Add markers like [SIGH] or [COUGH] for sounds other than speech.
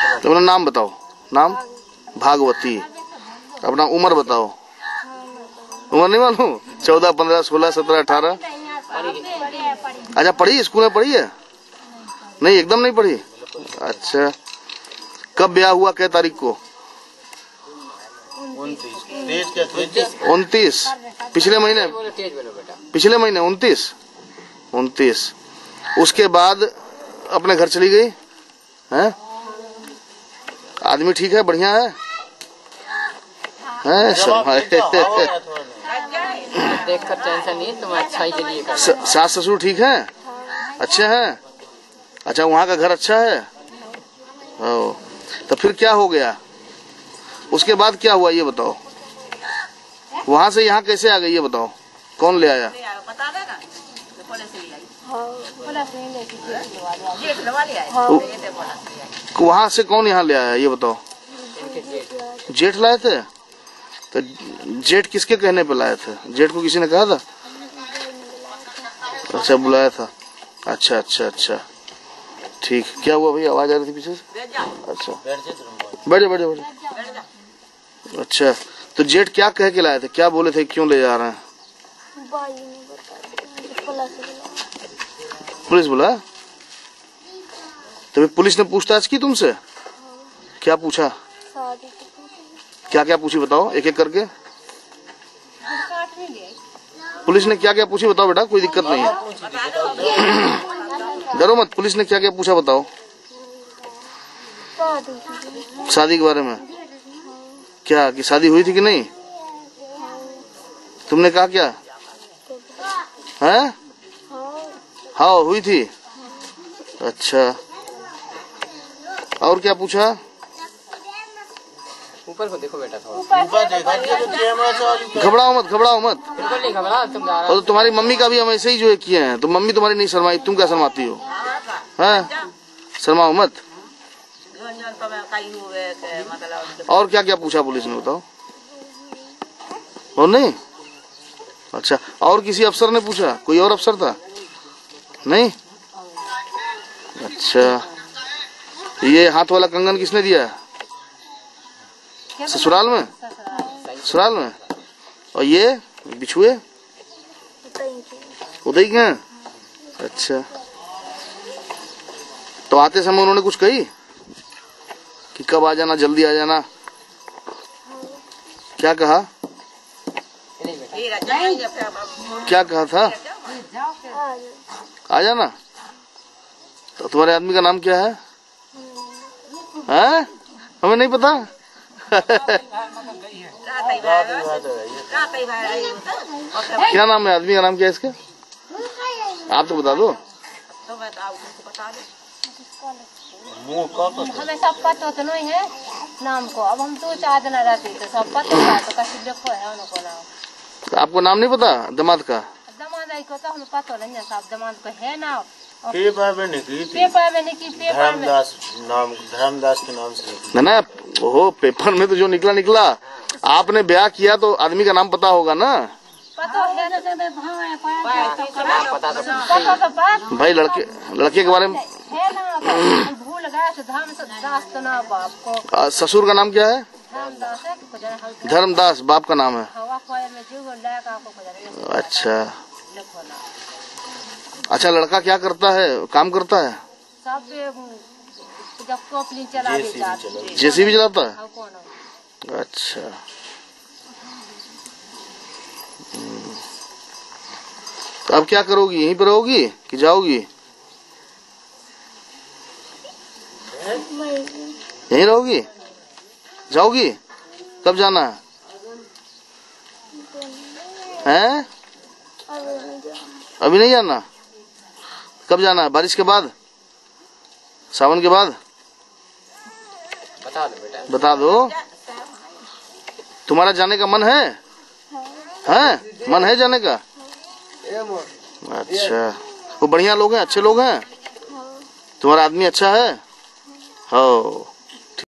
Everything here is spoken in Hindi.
तो अपना नाम बताओ। नाम? भागवती। अपना उम्र बताओ। उम्र नहीं मालूम? चौदह, पंद्रह, सोलह, सत्रह, अठारह? अच्छा पढ़ी? स्कूल में पढ़ी है? नहीं, एकदम नहीं पढ़ी? अच्छा। कब ब्याह हुआ? कै तारीख को? उनतीस। पिछले महीने? पिछले महीने, उनतीस? उनतीस। उसके बाद अपने घर चली गई? हैं? आदमी ठीक है? बढ़िया है? हैं शर्मा [LAUGHS] देख टेंशन नहीं तुम अच्छा ही सास ससुर ठीक है? अच्छे हैं? अच्छा वहाँ का घर अच्छा है? ओ तो फिर क्या हो गया? उसके बाद क्या हुआ ये बताओ। वहाँ से यहाँ कैसे आ गई ये बताओ। कौन ले आया? वहाँ से कौन यहाँ ले आया ये बताओ। जेठ लाए थे? तो जेठ किसके कहने पे लाए थे? जेठ को किसी ने कहा था? अच्छा बुलाया था। अच्छा अच्छा अच्छा। ठीक। क्या हुआ भैया? आवाज़ आ रही थी पीछे से? अच्छा। बैठ जाओ बैठ जाओ बैठ जाओ अच्छा। तो जेठ क्या कह के लाए थे? क्या बोले थे? क्यों ले जा रहे हैं? पुलिस बुला? तभी पुलिस ने पूछताछ की तुमसे? क्या पूछा? क्या क्या पूछी बताओ एक एक करके? पुलिस ने क्या क्या पूछी बताओ बेटा, कोई दिक्कत नहीं है। [COUGHS] डरो मत, पुलिस ने क्या क्या पूछा बताओ। शादी के बारे में? क्या, कि शादी हुई थी कि नहीं? तुमने कहा क्या? हैं? हाँ हाँ हुई थी। अच्छा। और क्या पूछा? ऊपर को देखो बेटा थोड़ा। घबराओ मत घबराओ मत। बिल्कुल नहीं घबरा तुम जा और तो तुम्हारी मम्मी का भी हम ऐसे ही जो है किए हैं तो मम्मी तुम्हारी नहीं शर्माई तुम क्या शर्माती हो? हैं? शर्माओ मत। और क्या क्या पूछा पुलिस ने बताओ। और नहीं? अच्छा और किसी अफसर ने पूछा? कोई और अफसर था? नहीं? अच्छा। ये हाथ वाला कंगन किसने दिया? ससुराल में? ससुराल। में? और ये? बिछुए? उदय के अच्छा। तो आते समय उन्होंने कुछ कही? कि कब आ जाना जल्दी आ जाना? क्या कहा? क्या कहा था? आज आ जाना। तो तुम्हारे आदमी का नाम क्या है? हैं? हमें नहीं पता? क्या नाम है? आदमी का नाम क्या है इसके? आप तो बता दो। हमें सब पता तो नहीं है नाम को। अब हम दो चार दिन रहते तो सब पता है तो कैसे देखो है उनको नाम। तो आपको नाम नहीं पता? दमाद का? दमाद आई को तो हमें पता नहीं है दमाद को है ना? पेपर में निकली थी। पेपर में निकली पेपर धर्मदास नाम धर्मदास के नाम से। ना ना ओहो पेपर में तो जो निकला निकला। आपने ब्याह किया तो आदमी का नाम पता होगा ना? पता है ना पता तो पता तो भाई लड़के लड़के के बारे में है तो ससुर का नाम क्या है? धर्मदास, बाप का नाम है। अच्छा। अच्छा लड़का क्या करता है? काम करता है? जेसीबी चलाता है? अच्छा। तो अब क्या करोगी? यहीं पर रहोगी कि जाओगी? यहीं रहोगी? जाओगी? कब जाना है? हैं? अभी नहीं जाना? कब जाना है? बारिश के बाद? सावन के बाद? बता दो बेटा। बता दो। तुम्हारा जाने का मन है? हैं? मन है जाने का? अच्छा। वो बढ़िया लोग हैं अच्छे लोग हैं? तुम्हारा आदमी अच्छा है? हो।